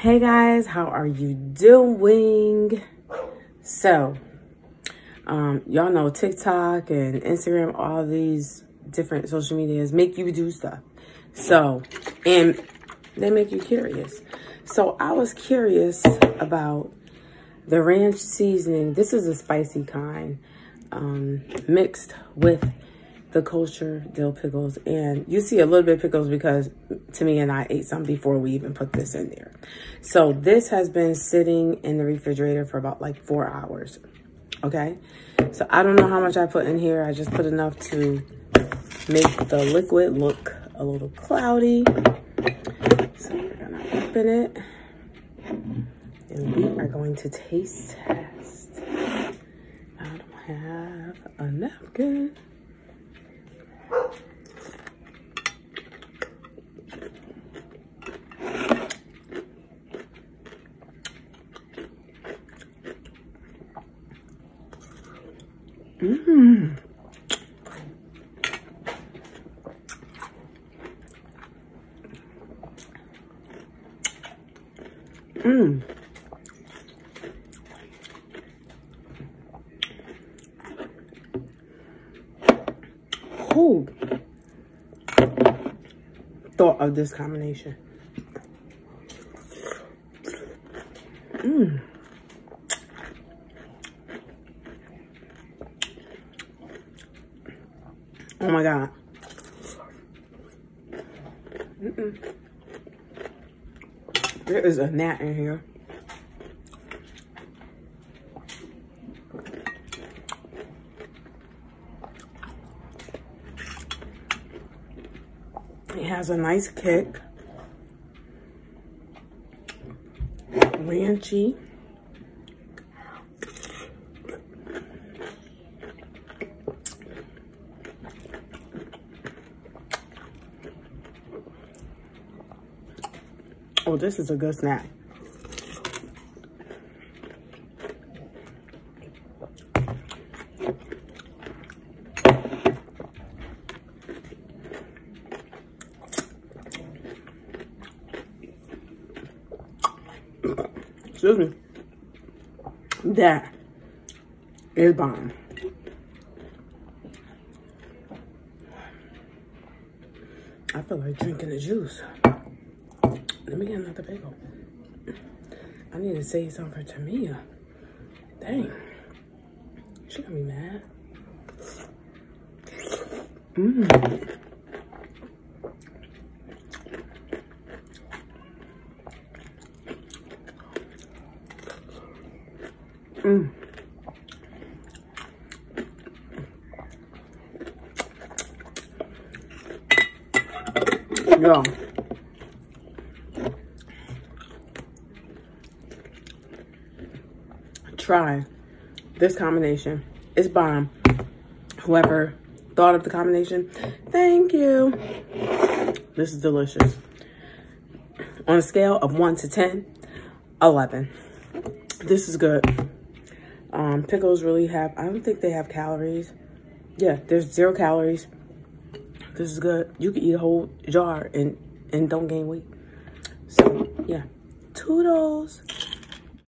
Hey guys, how are you doing? So, um, y'all know TikTok and Instagram, all these different social medias make you do stuff. So, and they make you curious. So I was curious about the ranch seasoning. This is a spicy kind, um, mixed with the kosher dill pickles. And you see a little bit of pickles because Timmy and I ate some before we even put this in there. So this has been sitting in the refrigerator for about like four hours. Okay. So I don't know how much I put in here. I just put enough to make the liquid look a little cloudy. So we're gonna open it and we are going to taste test. I don't have a napkin. Mmm. Mmm. Who thought of this combination? Mmm. Oh my God. Mm -mm. There is a gnat in here. It has a nice kick. Ranchy. Oh, this is a good snack. Excuse me. That is bomb. I feel like drinking the juice. Let me get another bagel. I need to say something for Tamia. Dang. She gonna be mad. Mmm. Mmm. Yo. Try this combination. It's bomb. Whoever thought of the combination, thank you. This is delicious. On a scale of 1 to 10, 11. This is good. Um, pickles really have, I don't think they have calories. Yeah, there's zero calories. This is good. You can eat a whole jar and, and don't gain weight. So, yeah. Toodles.